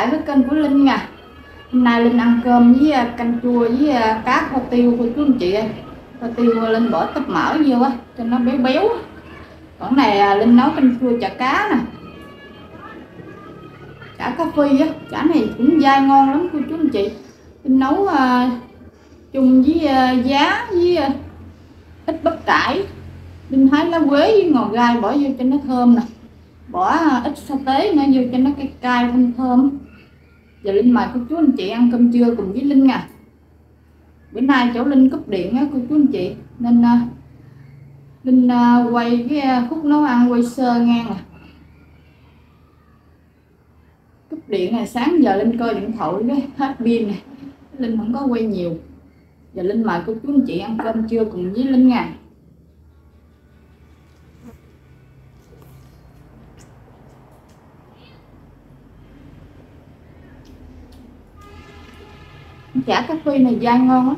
lại với kênh của Linh nha Hôm nay Linh ăn cơm với à, canh chua với à, cá kho tiêu cô chú anh chị ơi. Kho tiêu Linh bỏ tấp mỡ vô á cho nó béo béo Còn này Linh nấu canh chua chả cá nè. Chả cá phi á, chả này cũng dai ngon lắm cô chú anh chị. Linh nấu uh, chung với uh, giá với uh, ít bắp cải. Linh hái lá quế với ngò gai bỏ vô cho nó thơm nè. Bỏ ít sa tế nữa vô cho nó cay cay thơm thơm giờ linh mời cô chú anh chị ăn cơm trưa cùng với linh nha bữa nay cháu linh cúp điện á cô chú anh chị. Nên uh, linh uh, quay cái khúc nấu ăn quay sơ ngang à. Cúp điện này sáng giờ linh coi điện thoại cái hết pin này. Linh không có quay nhiều. Giờ linh mời cô chú anh chị ăn cơm trưa cùng với linh nha chả cà phê này dai ngon á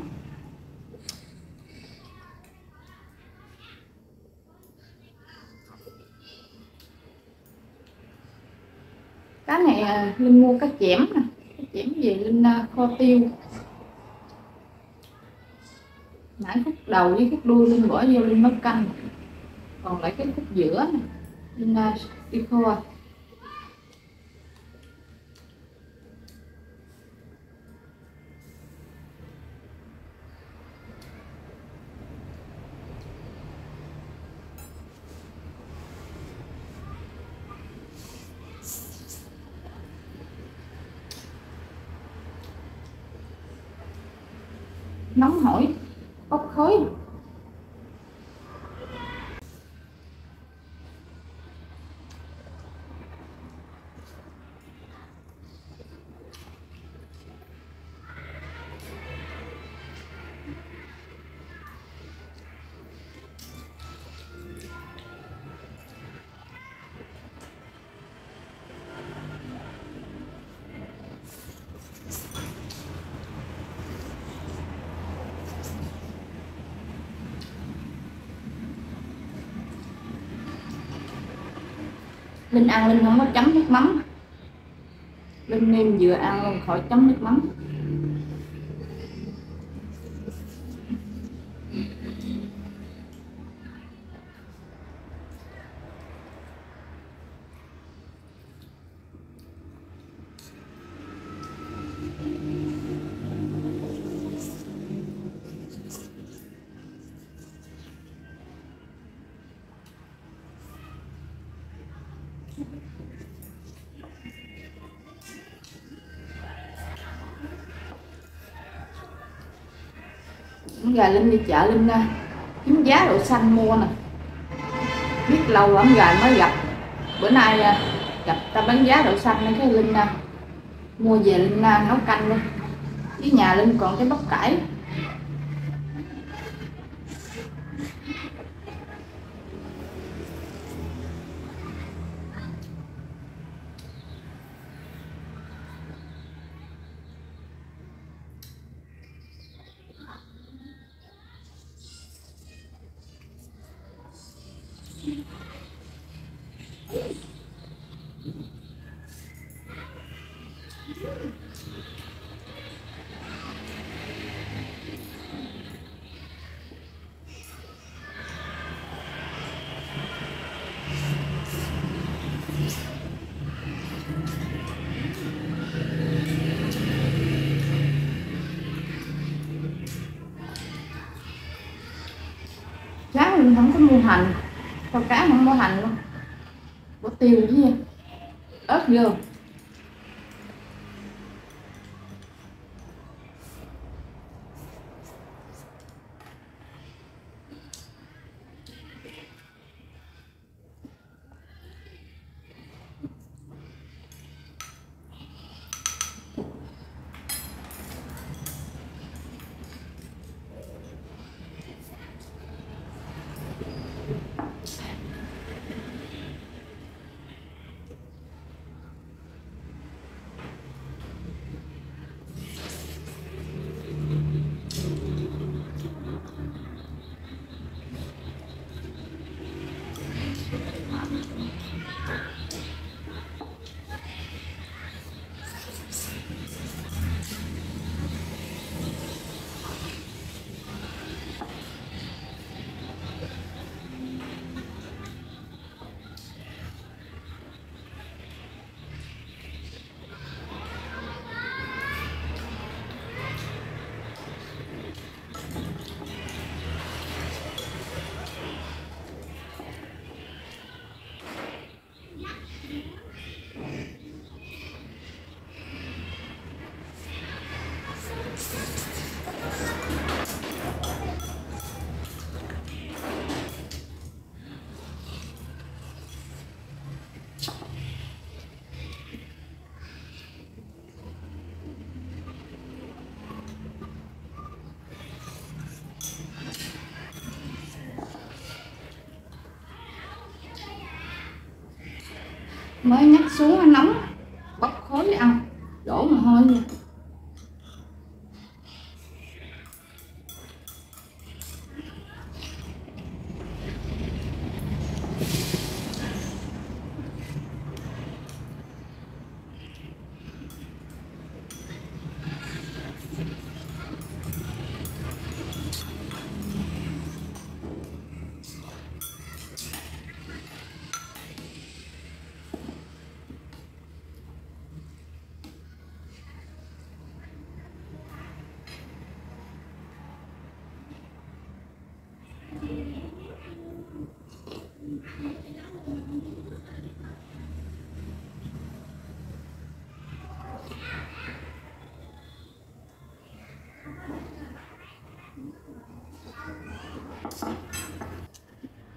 cá này linh mua cá chẻm nè. Cá chẻm gì linh à, kho tiêu. Nãy khúc đầu với khúc đuôi linh bỏ vô linh nấu canh còn lại cái khúc giữa này linh à, đi kho. Nóng hổi bốc khói. Linh ăn Linh không có chấm nước mắm. Linh nêm vừa ăn luôn, khỏi chấm nước mắm. Gà linh đi chợ linh uh, kiếm giá đậu xanh mua nè. Biết lâu lắm gà mới gặp. Bữa nay uh, gặp ta bán giá đậu xanh nên cái linh uh, mua về linh uh, nấu canh luôn với nhà linh còn cái bắp cải. Mình không có mua hành kho cá không mua hành luôn. Bỏ tiêu với ớt vô. Mới nhắc xuống nó nóng. Bốc khói ông. Đổ mồ hôi nha.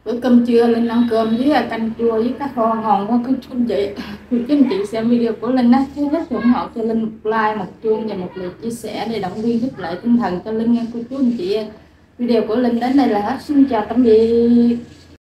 Bữa cơm trưa linh ăn cơm với à, canh chua với cá kho ngon quá, cứ chú anh chị chú anh chị xem video của linh á thứ nhất ủng hộ cho linh một like, một chuông và một lượt chia sẻ để động viên giúp lại tinh thần cho linh nha, cô chú anh chị. Video của linh đến đây là hết. Xin chào tạm biệt.